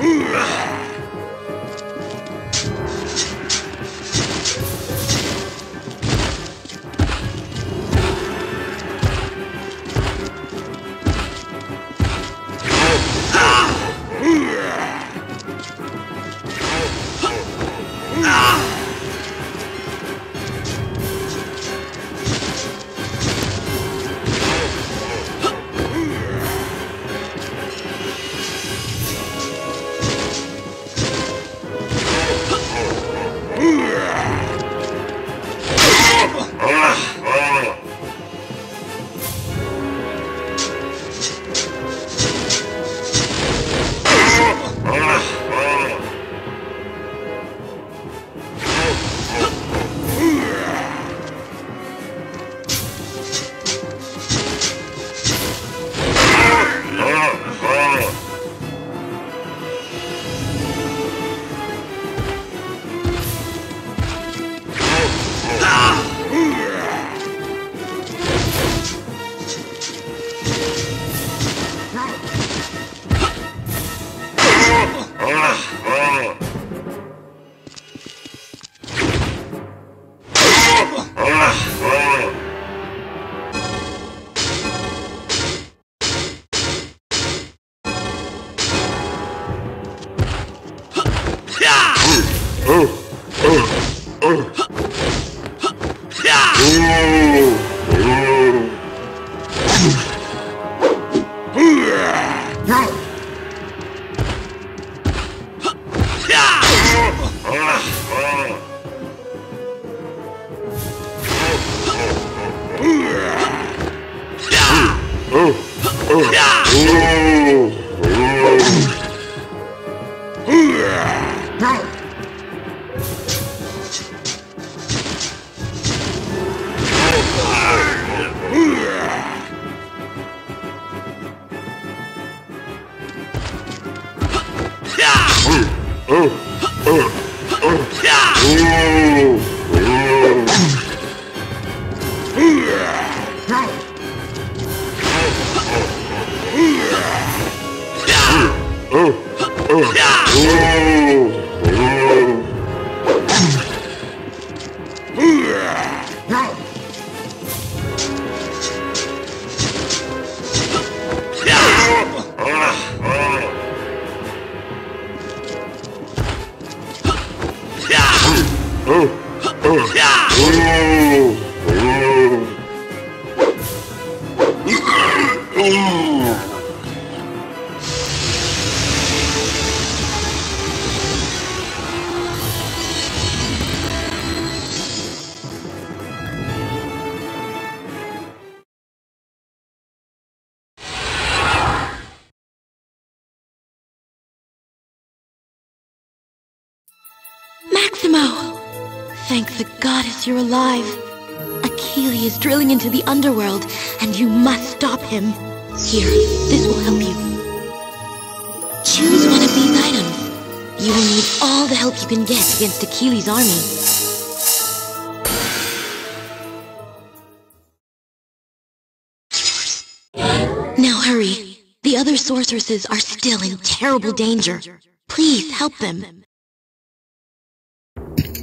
うん。Ugh. Oh! Oh! Maximo! Thank the goddess you're alive. Achilles is drilling into the underworld, and you must stop him. Here, this will help you. Choose one of these items. You will need all the help you can get against Achilles' army. Now hurry. The other sorceresses are still in terrible danger. Please help them.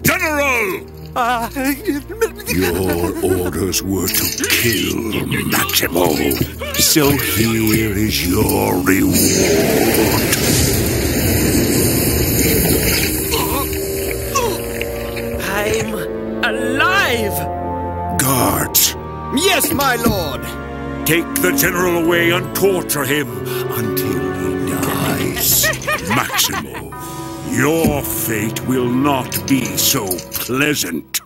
General! Your orders were to kill Maximo. So here is your reward. I'm alive! Guards, Yes, my lord! take the general away and torture him until he dies. Maximo, your fate will not be so pleasant.